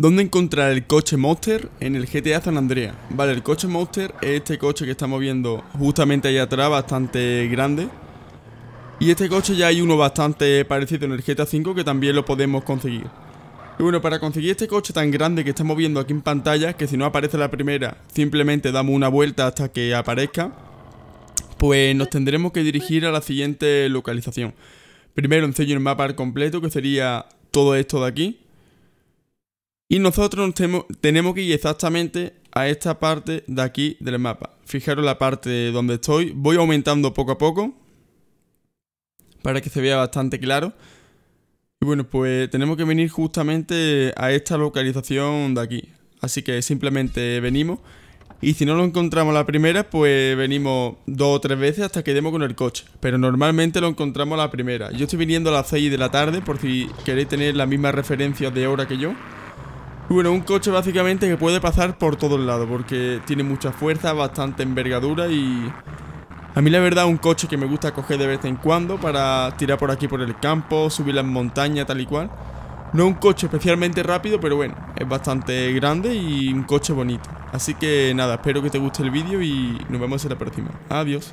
¿Dónde encontrar el coche Monster en el GTA San Andreas? Vale, el coche Monster es este coche que estamos viendo justamente ahí atrás, bastante grande. Y este coche ya hay uno bastante parecido en el GTA V que también lo podemos conseguir. Y bueno, para conseguir este coche tan grande que estamos viendo aquí en pantalla, que si no aparece la primera, simplemente damos una vuelta hasta que aparezca, pues nos tendremos que dirigir a la siguiente localización. Primero enseño el mapa al completo, que sería todo esto de aquí. Y nosotros tenemos que ir exactamente a esta parte de aquí del mapa. Fijaros la parte donde estoy. Voy aumentando poco a poco. Para que se vea bastante claro. Y bueno, pues tenemos que venir justamente a esta localización de aquí. Así que simplemente venimos. Y si no lo encontramos la primera, pues venimos dos o tres veces hasta que demos con el coche. Pero normalmente lo encontramos la primera. Yo estoy viniendo a las 6 de la tarde por si queréis tener la misma referencia de hora que yo. Bueno, un coche básicamente que puede pasar por todos lados porque tiene mucha fuerza, bastante envergadura y... A mí la verdad un coche que me gusta coger de vez en cuando para tirar por aquí por el campo, subir las montañas tal y cual. No un coche especialmente rápido, pero bueno, es bastante grande y un coche bonito. Así que nada, espero que te guste el vídeo y nos vemos en la próxima. Adiós.